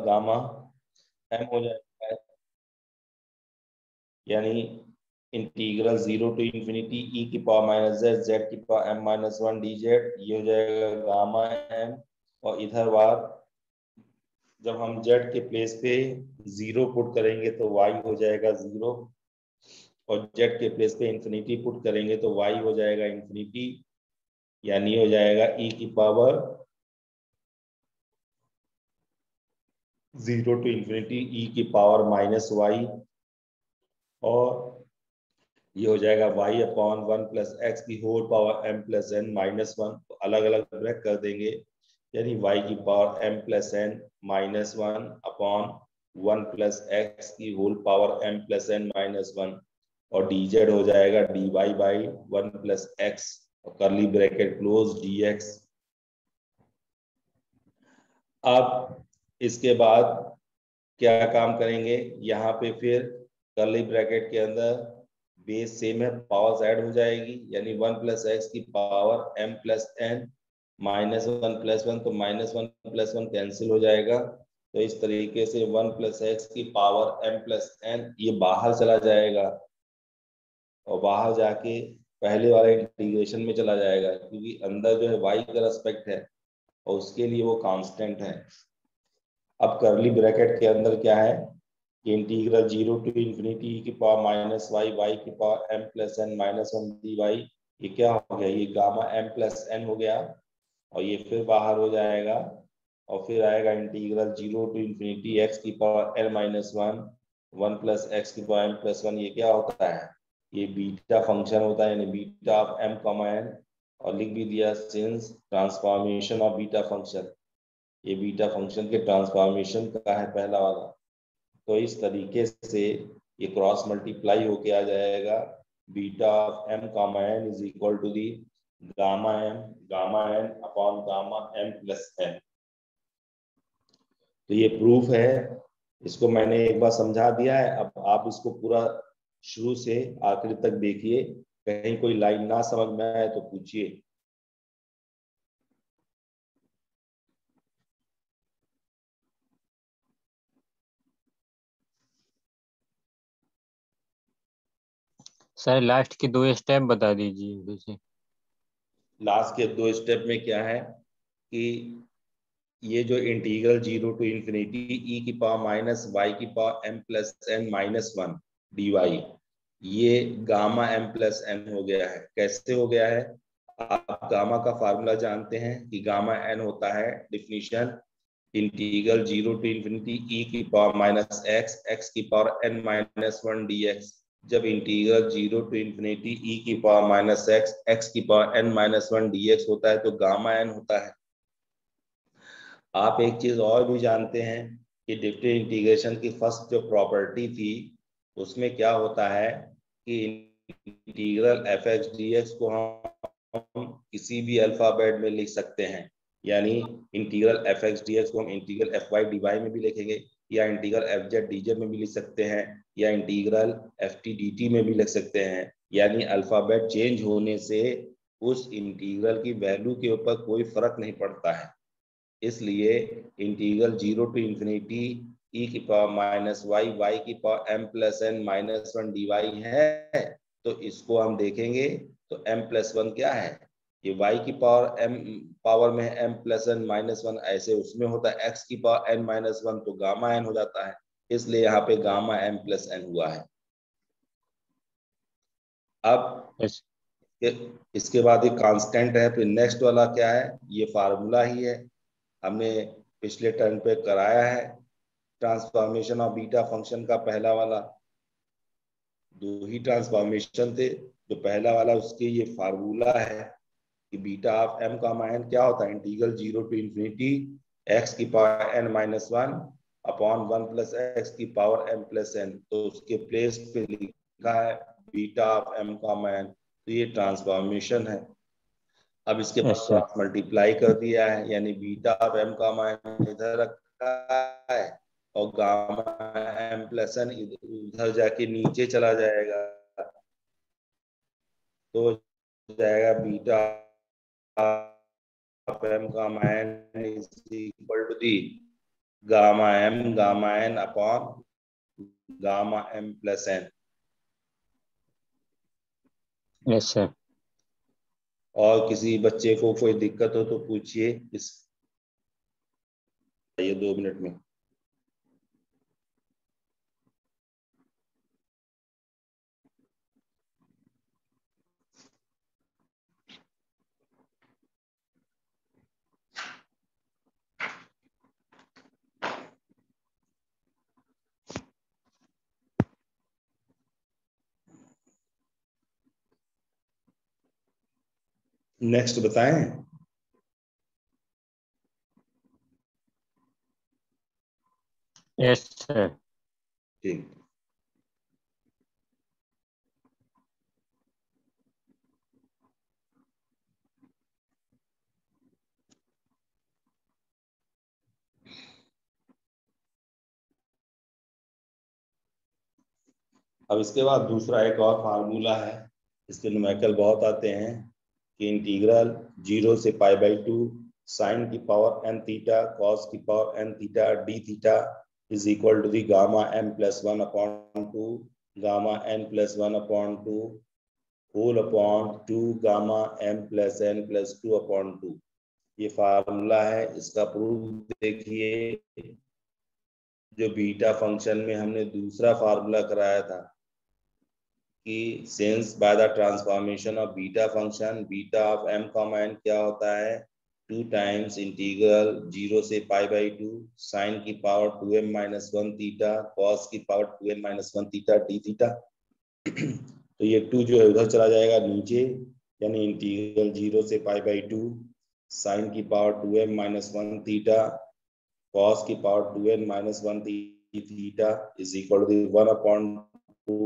Gamma M हो जाएगा, यानी integral zero to infinity E की पावर माइनस जेड जेड की power M minus one D Z ये हो जाएगा गामा एम और इधर बार जब हम जेड के प्लेस पे ज़ीरो पुट करेंगे तो वाई हो जाएगा ज़ीरो और जेड के प्लेस पे इंफिनिटी पुट करेंगे तो वाई हो जाएगा इंफिनिटी यानी हो जाएगा ई की power zero to infinity E की पावर माइनस वाई, और ये हो जाएगा y upon one plus X की whole power M plus N minus one तो अलग अलग ब्रेक कर देंगे। यानी y की power m plus N minus one upon one plus X की whole power m plus N minus one, और dz हो जाएगा D Y by one plus X, और curly bracket close D X अब इसके बाद क्या काम करेंगे? यहाँ पे फिर करली ब्रैकेट के अंदर बेस सेम है पावर्स ऐड हो जाएगी। यानी वन प्लस एक्स की power M plus N minus one plus one तो minus one plus one cancel हो जाएगा। तो इस तरीके से वन प्लस एक्स की पावर एम प्लस एन ये बाहर चला जाएगा। और बाहर जाके पहले वाले इंटीग्रेशन में चला जाएगा, क्योंकि अंदर जो है वाई का रेस्पेक्ट है और उसके लिए वो कांस्टेंट है। अब करली ब्रैकेट के अंदर क्या है? इंटीग्रल ज़ीरो टू इंफिनिटी की पावर माइनस वाई वाई की power M plus N minus one D Y ये क्या हो गया? ये गामा एम प्लस एन हो गया और ये फिर बाहर हो जाएगा और फिर आएगा integral zero to infinity X की power N minus one one plus X की पावर एम प्लस वन ये क्या होता है? ये बीटा फ़ंक्शन होता है, यानी beta of M comma N और लिख भी दिया since transformation of beta function ये बीटा फ़ंक्शन के ट्रांसफॉर्मेशन का है पहला वाला। तो इस तरीके से ये क्रॉस मल्टीप्लाई होके आ जाएगा। Beta of M comma N is equal to the gamma M gamma N upon gamma M plus N तो ये प्रूफ है। इसको मैंने एक बार समझा दिया है। अब आप इसको पूरा शुरू से आखिर तक देखिए। कहीं कोई लाइन ना समझ में आए तो पूछिए। सर लास्ट के दो स्टेप बता दीजिए लास्ट के दो स्टेप में क्या है कि ये जो integral zero to infinity E की पावर माइनस वाई की power M plus N minus one D Y ये गामा एम प्लस एन हो गया है। कैसे हो गया है? आप गामा का फार्मूला जानते हैं कि गामा एन होता है definition integral zero to infinity E की पावर माइनस एक्स एक्स की power N minus one D X जब integral zero to infinity E की पावर माइनस एक्स एक्स की power N minus one D X होता है तो gamma N होता है। आप एक चीज़ और भी जानते हैं कि डिफ्टी इंटीग्रेशन की फ़र्स्ट जो प्रॉपर्टी थी, उसमें क्या होता है कि integral F X D X को हम किसी भी अल्फ़ाबेट में लिख सकते हैं। यानी integral F X D X को हम integral F Y D Y में भी लिखेंगे। या integral F Z D Z में भी लिख सकते हैं, या integral F T D T में भी लिख सकते हैं। यानी अल्फ़ाबेट चेंज होने से उस इंटीग्रल की वैल्यू के ऊपर कोई फ़र्क नहीं पड़ता है। इसलिए integral zero to infinity E की पावर माइनस वाई वाई की power M plus N minus one D Y है तो इसको हम देखेंगे तो एम प्लस वन क्या है? ये y की पावर m पावर में है m plus N minus one ऐसे उसमें होता है x की पावर n माइनस वन तो गामा n हो जाता है। इसलिए यहाँ पे गामा m प्लस एन हुआ है। अब इसके बाद एक कांस्टेंट है फिर नेक्स्ट वाला क्या है? ये फार्मूला ही है। हमने पिछले टर्न पे कराया है। ट्रांसफॉर्मेशन ऑफ़ बीटा फ़ंक्शन का पहला वाला। दो ही ट्रांसफॉर्मेशन थे। जो पहला वाला उसके ये फार्मूला है। कि beta of M comma N क्या होता है? Integral zero to infinity X की power N minus one upon one plus X की पावर एम प्लस एन तो उसके प्लेस पे लिखा है beta of M comma N तो ये ट्रांसफॉर्मेशन है। अब इसके पास अच्छा। मल्टीप्लाई कर दिया है यानी beta of M comma N इधर रखा है और गामा एम प्लस एन इधर जाके नीचे चला जाएगा। तो जाएगा beta of m comma n is equal to the gamma M gamma N upon gamma M plus N yes sir और किसी बच्चे को कोई दिक्कत हो तो पूछिए इस ये दो मिनट में। नेक्स्ट बताएँ यस सर ठीक अब इसके बाद दूसरा एक और फार्मूला है। इसके नुमेकल बहुत आते हैं। कि इंटीग्रल ज़ीरो से पाई बाई टू साइन की पावर एन थीटा, कॉस की power N theta, D theta is equal to the gamma M plus one upon two, gamma N plus one upon two, whole upon two, gamma M plus N plus two upon two. ये formula है, इसका proof देखिए। जो beta function में हमने दूसरा formula कराया था कि since by the transformation of beta function beta of M comma N क्या होता है? टू टाइम्स इंटीग्रल ज़ीरो से पाई बाई टू साइन की power two M minus one theta cos की power two M minus one theta D theta तो ये to जो है, उधर चला जाएगा, नीचे, यानी इंटीग्रल ज़ीरो से पाई बाई टू साइन की power two M minus one theta cos की power two N minus one theta is equal to one upon two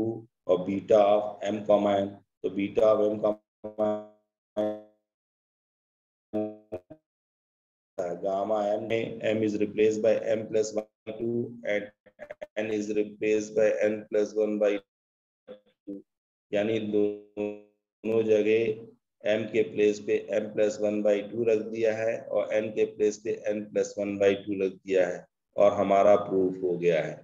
और beta of M comma N तो beta of M comma gamma m m is replaced by m plus 1 2 and n is replaced by n plus 1 by 2 यानी दोनों जगह m के place पे m plus one by two रख दिया है और n के प्लेस पे n plus one by two रख दिया है और हमारा प्रूफ हो गया है।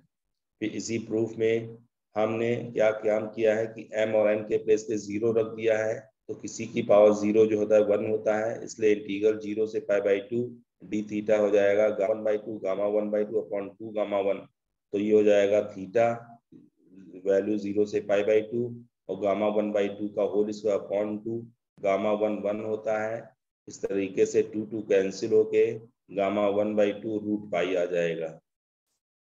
फिर इसी प्रूफ में हमने क्या काम किया है कि m और n के प्लेस पे ज़ीरो रख दिया है तो किसी की पावर ज़ीरो जो होता है वन होता है, इसलिए इंटीग्रल ज़ीरो से pi by two d theta हो जाएगा one by two gamma one by two upon two gamma one तो ये हो जाएगा थीटा वैल्यू ज़ीरो से पाई बाई टू और गामा वन बाई टू का whole square upon two gamma one one होता है, इस तरीके से टू टू कैंसिल होके gamma one by two root pi आ जाएगा।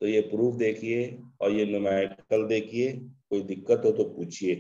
तो ये प्रूफ देखिए और ये न्यूमेरिकल देखिए कोई दिक्कत हो तो पूछिए।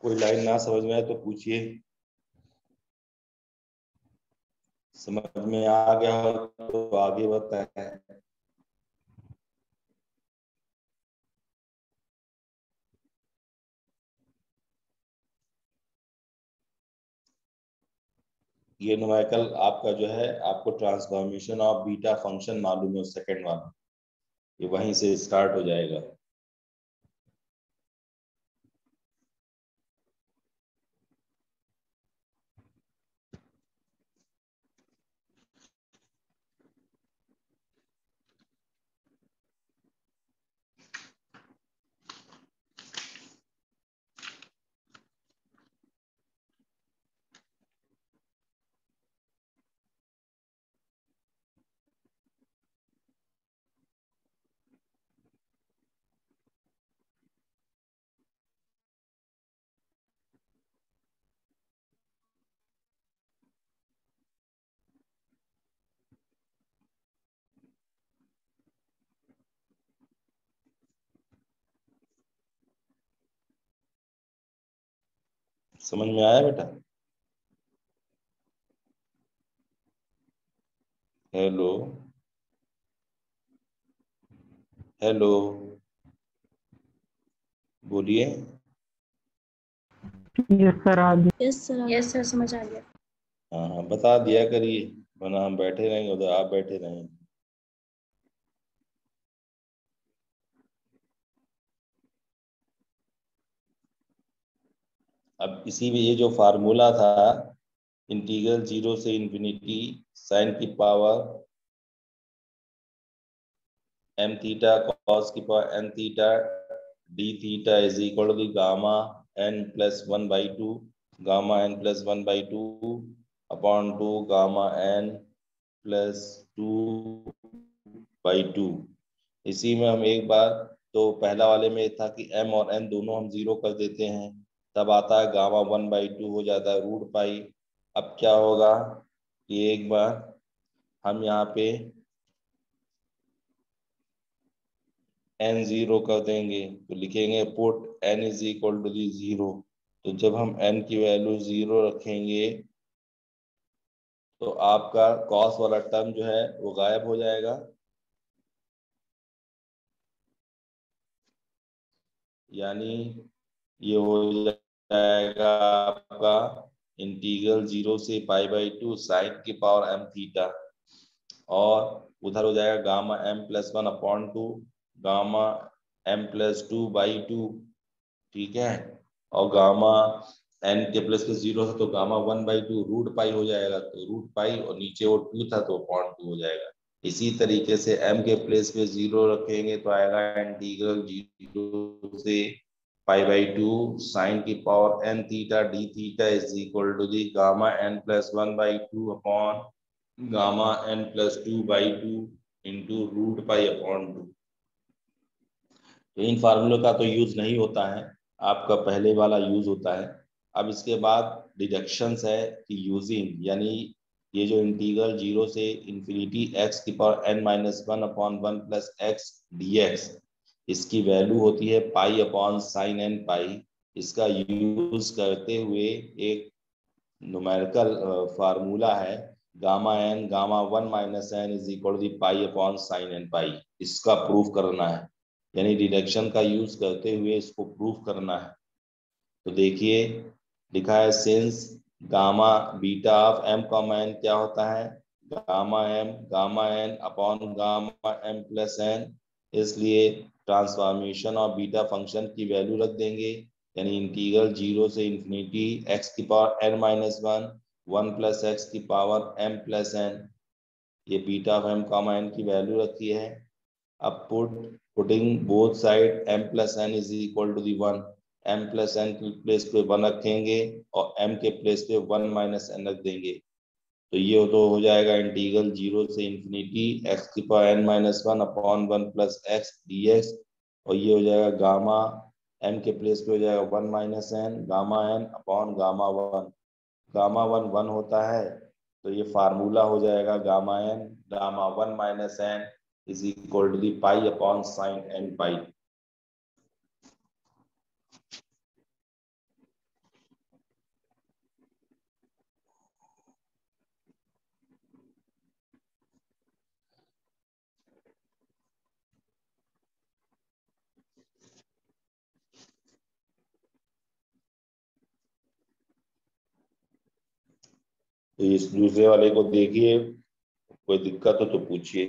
कोई लाइन ना समझ में आए तो पूछिए। समझ में आ गया हो तो आगे बताए। ये नुमाइकल आपका जो है, आपको ट्रांसफॉर्मेशन ऑफ़ बीटा फ़ंक्शन मालूम है सेकंड वाला। ये वहीं से स्टार्ट हो जाएगा। समझ में आया बेटा? हेलो हेलो बोलिए। यस सर आ गया। यस सर यस सर समझ आ गया। हाँ हाँ बता दिया करिए। वरना हम बैठे रहेंगे उधर आप बैठे रहेंगे। अब इसी में ये जो फार्मूला था, इंटीग्रल ज़ीरो से इंफिनिटी साइन की पावर, एम थीटा, कॉस की power, n theta, d theta is equal to gamma n plus one by two gamma n plus one by two upon two gamma n plus two by two इसी में हम एक बार तो पहला वाले में था कि m और n दोनों हम ज़ीरो कर देते हैं। तब आता है गामा वन बाई टू हो जाता है रूट पाई। अब क्या होगा? कि एक बार हम यहाँ पे एन ज़ीरो कर देंगे तो लिखेंगे put n is equal to the zero तो जब हम एन की वैल्यू ज़ीरो रखेंगे तो आपका कॉस वाला टर्म जो है, वो गायब हो जाएगा। यानी ये हो जाएगा आपका इंटीग्रल ज़ीरो से पाई बाई टू साइन की पावर एम थीटा और उधर हो जाएगा gamma m plus one upon two gamma m plus two by two ठीक है? और गामा एन के प्लस के ज़ीरो था तो gamma one by two root pi हो जाएगा तो रूट पाई और नीचे वो टू था तो पॉइंट टू हो जाएगा। इसी तरीके से एम के प्लेस पे ज़ीरो रखेंगे तो आएगा इंटीग्रल ज़ीरो से पाई बाई टू साइन की power n theta d theta is equal to the gamma n plus one by two upon gamma n plus two by two into root pi upon two तो इन फार्मूलों का तो use नहीं होता है, आपका पहले वाला यूज़ होता है। अब इसके बाद डिडक्शंस है कि यूजिंग यानी ये जो इंटीग्रल ज़ीरो से इंफिनिटी एक्स की power n minus one upon one plus x d x इसकी वैल्यू होती है pi upon sine n pi इसका यूज़ करते हुए एक न्यूमेरिकल फार्मूला है gamma n gamma one minus n is equal to pi upon sine n pi इसका proof करना है। यानी डिडक्शन का यूज़ करते हुए इसको प्रूफ करना है। तो देखिए, लिखा है since gamma beta of m comma n क्या होता है? Gamma m gamma n upon gamma m plus n इसलिए ट्रांसफॉर्मेशन ऑफ़ बीटा फ़ंक्शन की वैल्यू रख देंगे, यानी इंटीग्रल ज़ीरो से इंफिनिटी एक्स की power n minus one one plus x की पावर एम प्लस एन ये beta of m comma n की वैल्यू रखी है। अब put putting both side m plus n is equal to the one m plus n place पे one रखेंगे और M के प्लेस पे वन माइनस एन रख देंगे। तो ये तो हो जाएगा इंटीग्रल ज़ीरो से इंफिनिटी एक्स की power n minus one upon one plus x d x और ये हो जाएगा गामा एम के प्लेस पे हो जाएगा one minus n, gamma n upon gamma one. Gamma one one होता है तो ये फार्मूला हो जाएगा gamma n, gamma one minus n is equal to the pi upon sine n pi. इस दूसरे वाले को देखिए कोई दिक्कत हो तो पूछिए।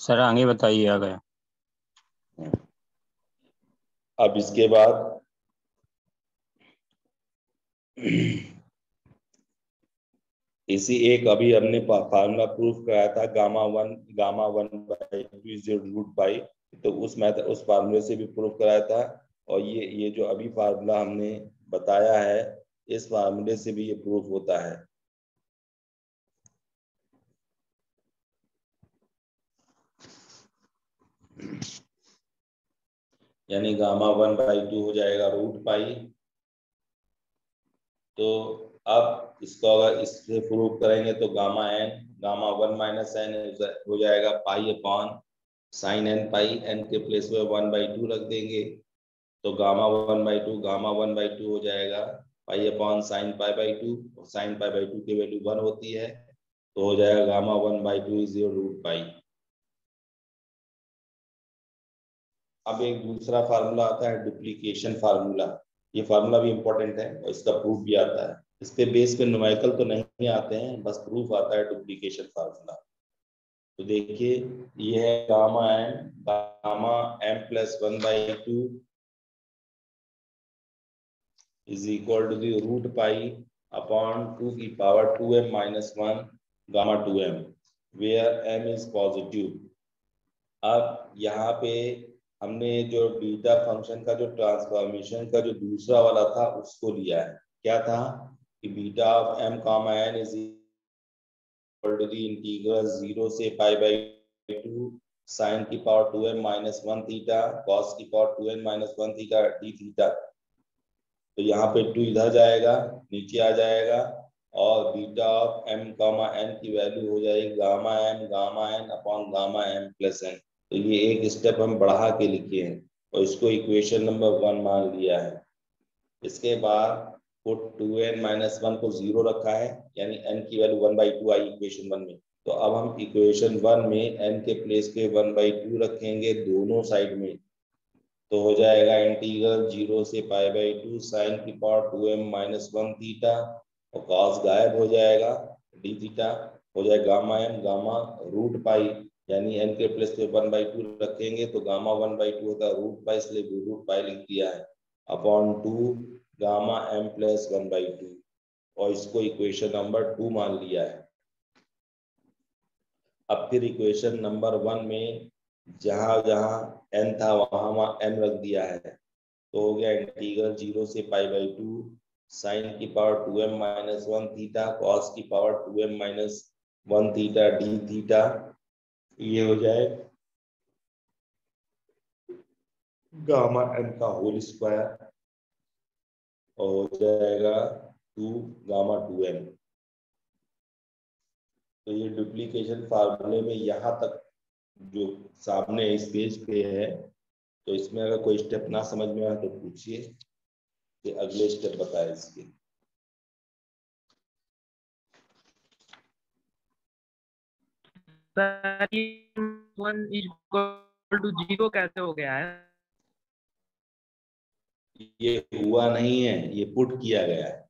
सर, आगे बताइए, आ गया अब इसके बाद इसी एक अभी हमने फार्मूला प्रूफ कराया था, gamma one gamma one by root by तो उस मैथ उस फार्मूले से भी प्रूफ कराया था, और ये ये जो अभी फार्मूला हमने बताया है, इस फार्मूले से भी ये प्रूफ होता है। यानी गामा वन बाई टू हो जाएगा रूट पाई। तो अब इसको अगर इससे प्रूव करेंगे तो gamma n, gamma one minus n हो जाएगा pi upon sine n pi. N के प्लेस में वन बाई टू रख देंगे तो gamma one by two, gamma one by two हो जाएगा pi upon sine pi by two. और साइन पाई बाई टू की वैल्यू वन होती है तो हो जाएगा gamma one by two is your root pi. अब एक दूसरा फार्मूला आता है डुप्लीकेशन फार्मूला ये फार्मूला भी इंपॉर्टेंट है और इसका प्रूफ भी आता है. इसके बेस पे न्यूमेरिकल तो नहीं आते हैं, बस प्रूफ आता है डुप्लीकेशन फार्मूला तो देखिए, ये है gamma m gamma m plus one by two is equal to the root pi upon two की power two m minus one gamma two m where m is positive अब यहाँ पे हमने जो बीटा फ़ंक्शन का, जो ट्रांसफॉर्मेशन का, जो दूसरा वाला था, उसको लिया है। क्या था? कि beta of m comma n is integral zero से पाई बाई टू साइन की power two m minus one theta cos की power two n minus one theta d theta तो यहाँ पे टू इधर जाएगा, नीचे आ जाएगा, और beta of m comma n की वैल्यू हो जाएगी gamma m gamma n upon gamma m plus n तो ये एक स्टेप हम बढ़ा के लिखे हैं और इसको इक्वेशन नंबर वन मान लिया है। इसके बाद टू एन माइनस वन को ज़ीरो रखा है, यानी एन की value one by two I equation one में। तो अब हम इक्वेशन वन में एन के प्लेस पे वन बाई टू रखेंगे दोनों साइड में। तो हो जाएगा इंटीग्रल ज़ीरो से पाई बाई टू साइन की power two m minus one theta और कॉस गायब हो जाएगा डी थीटा हो जाएगा gamma m gamma root pi यानी एन के प्लस पे वन बाई टू रखेंगे तो गामा वन बाई टू होता है रूट पाई इसलिए रूट पाई लिख दिया है। Upon two gamma m plus one by two और इसको इक्वेशन नंबर टू मान लिया है। अब फिर इक्वेशन नंबर वन में जहाँ जहाँ एन था, वहाँ वहाँ एम रख दिया है। तो हो गया इंटीग्रल ज़ीरो से पाई बाई टू साइन की power two m minus one theta cos की power two m minus one theta d theta ये हो जाए गामा एम का होल स्क्वायर और हो जाएगा टू गामा टू एम तो ये डुप्लीकेशन फार्मूले में यहाँ तक जो सामने इस पेज पे है तो इसमें अगर कोई स्टेप ना समझ में आए तो पूछिए कि अगले स्टेप बताए इसके। वन इक्वल टू ज़ीरो कैसे हो गया है। ये हुआ नहीं है, ये पुट किया गया है।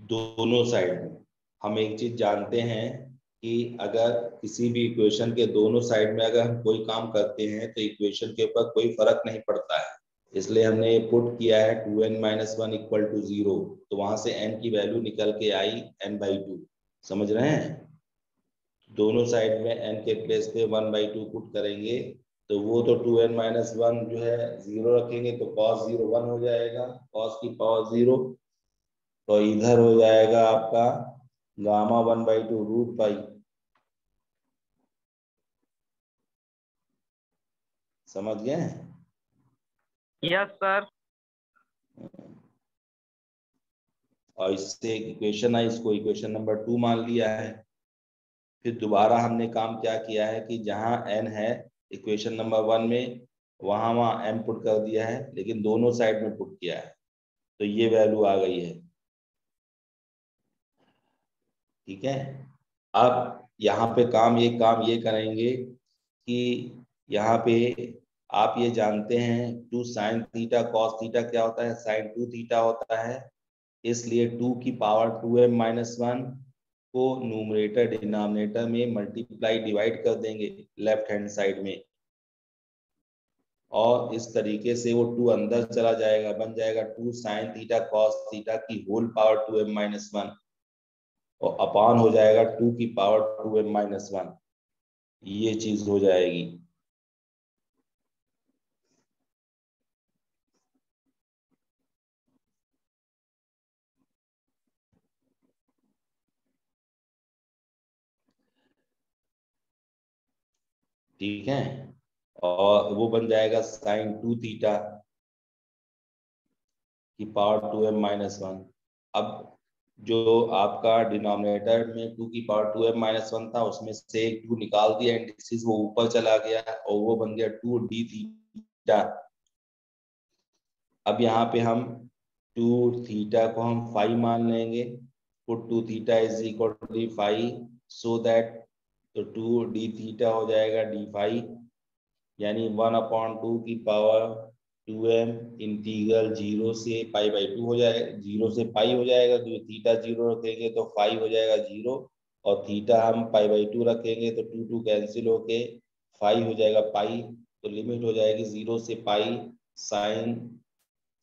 दोनों साइड में। हम एक चीज़ जानते हैं कि अगर किसी भी इक्वेशन के दोनों साइड में अगर हम कोई काम करते हैं तो इक्वेशन के ऊपर कोई फ़र्क नहीं पड़ता है। इसलिए हमने ये पुट किया है two n minus one equal to zero. तो वहाँ से एन की वैल्यू निकल के आई एन बाई टू। समझ रहे हैं? दोनों साइड में एन के प्लेस पे वन बाई टू पुट करेंगे तो वो तो टू एन माइनस वन जो है ज़ीरो रखेंगे तो कॉस ज़ीरो वन हो जाएगा। कॉस की पावर ज़ीरो तो इधर हो जाएगा आपका gamma one by two root pi समझ गए यस सर और इससे इक्वेशन है इसको इक्वेशन नंबर टू मान लिया है। फिर दोबारा हमने काम क्या किया है कि जहाँ एन है इक्वेशन नंबर वन में, वहाँ वहाँ एम पुट कर दिया है, लेकिन दोनों साइड में पुट किया है। तो ये वैल्यू आ गई है। ठीक है? अब यहाँ पे काम, ये काम, ये करेंगे कि यहाँ पे आप ये जानते हैं two sine theta cos theta क्या होता है? साइन टू थीटा होता है। इसलिए टू की power two m minus one को न्यूमरेटर डिनोमिनेटर में मल्टीप्लाई डिवाइड कर देंगे लेफ़्ट हैंड साइड में। और इस तरीके से वो टू अंदर चला जाएगा, बन जाएगा two sine theta cos theta की whole power two m minus one और अपान हो जाएगा टू की power two m minus one ये चीज़ हो जाएगी। ठीक है? और वो बन जाएगा साइन टू थीटा की power two m minus one अब जो आपका डिनोमिनेटर में टू की power two m minus one था, उसमें से टू निकाल दिया इंडिसिस वो ऊपर चला गया और वो बन गया टू डी थीटा अब यहाँ पे हम टू थीटा को हम फाइव मान लेंगे. Two theta is equal to phi so that तो टू डी थीटा हो जाएगा डी फाइव यानी वन अपॉन टू की power two m integral zero से पाई बाई टू हो जाएगा ज़ीरो से पाई हो जाएगा क्योंकि थीटा ज़ीरो रखेंगे तो फाइव हो जाएगा ज़ीरो, और थीटा हम पाई बाई टू रखेंगे तो टू टू कैंसिल होके फाइव हो जाएगा पाई तो लिमिट हो जाएगी ज़ीरो से पाई साइन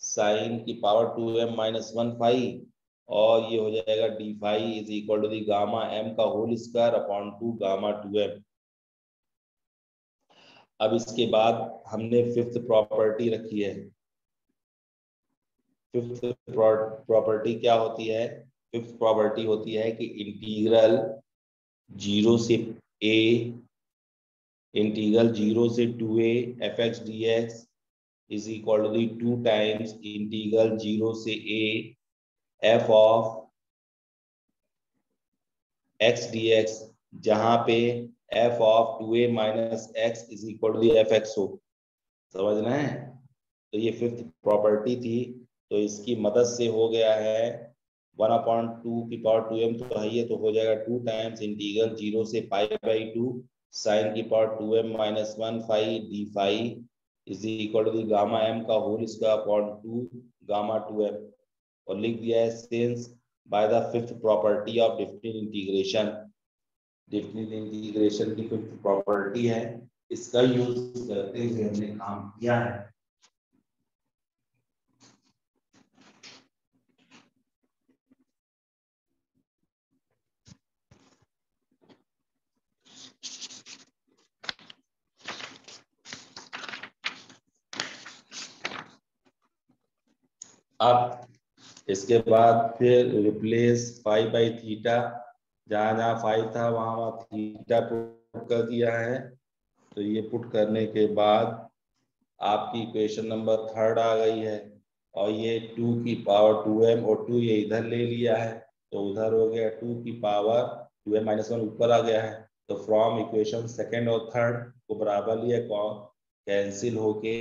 साइन की power two m minus one phi और ये हो जाएगा d phi is equal to the gamma m का whole square upon two gamma two m अब इसके बाद हमने फिफ्थ प्रॉपर्टी रखी है। फिफ्थ प्रॉपर्टी क्या होती है? फिफ्थ प्रॉपर्टी होती है कि इंटीग्रल ज़ीरो से ए इंटीग्रल ज़ीरो से two a f x d x is equal to the two times integral zero से a f of x d x जहाँ पे f of two a minus x is equal to f x हो समझना है? तो ये fifth property थी तो इसकी मदद से हो गया है। वन अपॉइंट टू की पावर टू एम तो है तो हो जाएगा टू टाइम्स इंटीग्रल ज़ीरो से पाई बाई टू साइन की power two m minus one phi d phi is equal to gamma m का होल इसका upon two gamma two m और लिख दिया है since by the fifth property of different integration different integration की fifth property है, इसका use करते हुए हमने काम किया है। अब इसके बाद फिर रिप्लेस फाइव बाई थीटा जहाँ जहाँ फाइव था, वहाँ वहाँ थीटा पुट कर दिया है। तो ये पुट करने के बाद आपकी इक्वेशन नंबर थर्ड आ गई है। और ये टू की पावर टू एम और टू ये इधर ले लिया है। तो उधर हो गया टू की power two m minus one ऊपर आ गया है। तो फ्रॉम इक्वेशन सेकेंड और थर्ड को बराबर लिया कौन कैंसिल होके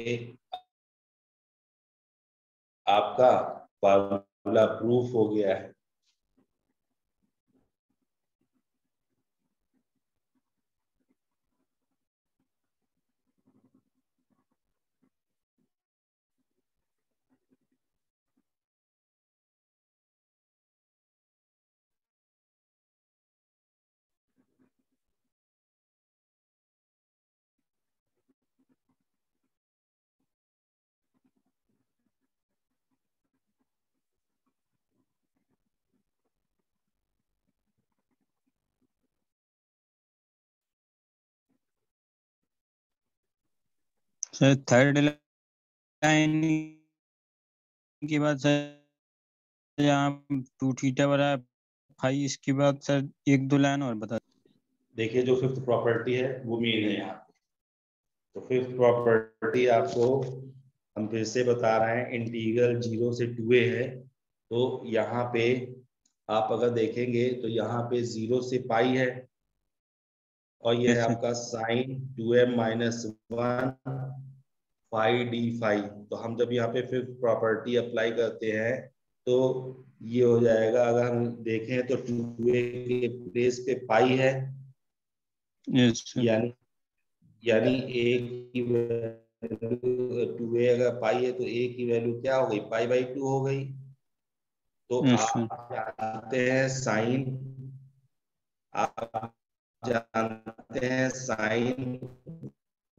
आपका फार्मूला प्रूफ हो गया है। सर थर्ड लाइन के बाद सर, यहाँ टू थीटा बराबर फाइव इसके बाद सर एक दो लाइन और बता देखिए, जो फिफ्थ प्रॉपर्टी है, वो मेन है यहाँ तो फिफ्थ प्रॉपर्टी आपको हम फिर से बता रहे हैं इंटीग्रल ज़ीरो से टू ए है। तो यहाँ पे आप अगर देखेंगे तो यहाँ पे ज़ीरो से पाई है। और ये है आपका sine two m minus one phi d phi. तो हम जब यहाँ पे फिफ्थ प्रॉपर्टी अप्लाई करते हैं तो ये हो जाएगा अगर हम देखें तो टू ए के प्लेस पे पाई है। सर यानी यानी ए की वैल्यू टू ए अगर पाई है तो ए की वैल्यू क्या हो गई? पाई बाई टू हो गई। तो Yes, आप जानते हैं साइन आप जानते हैं साइन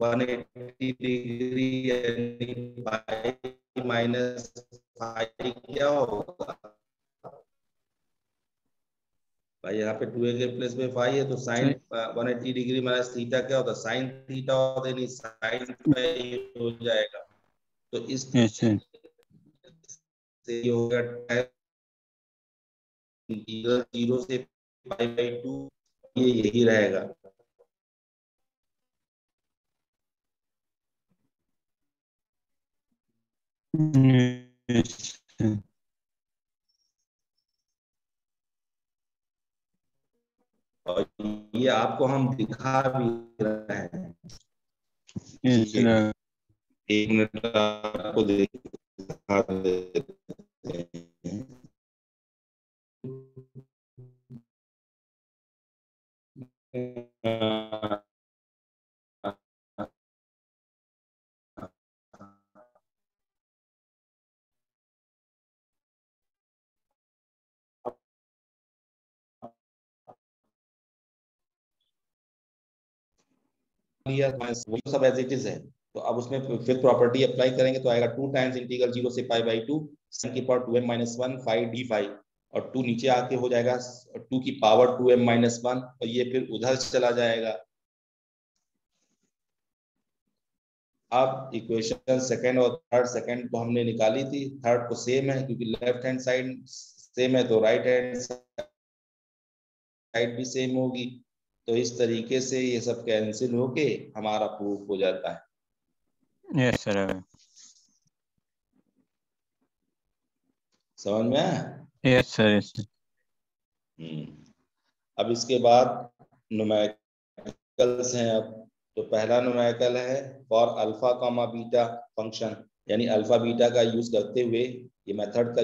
180 डिग्री यानी पाई माइनस फाइव क्या होगा? भाई यहाँ पे टू के प्लेस में फाइव है तो sine one eighty degree minus theta क्या होता है? साइन थीटा होता है साइन हो जाएगा। तो इस से होगा ज़ीरो से पाई बाई टू ये यही रहेगा। और ये आपको हम दिखा भी रहे हैं। एक मिनट आपको देख दिखा देते हैं। लिया वो सब एज इट इज़ है। तो अब उसमें फिर प्रॉपर्टी अप्लाई करेंगे तो आएगा टू टाइम्स इंटीग्रल ज़ीरो से पाई बाई टू साइन की power two m minus one phi d phi और टू नीचे आके हो जाएगा टू की power two m minus one और ये फिर उधर चला जाएगा। अब इक्वेशन सेकंड और थर्ड सेकंड को हमने निकाली थी। थर्ड को सेम है क्योंकि लेफ़्ट हैंड साइड सेम है तो राइट हैंड साइड भी सेम होगी। तो इस तरीके से ये सब कैंसिल होके हमारा प्रूफ हो जाता है। यस सर समझ में आया? Yes sir yes. अब इसके बाद न्यूमेरिकल्स हैं अब तो पहला न्यूमेरिकल है for alpha comma beta function यानी अल्फ़ा बीटा का यूज़ करते हुए ये मेथड का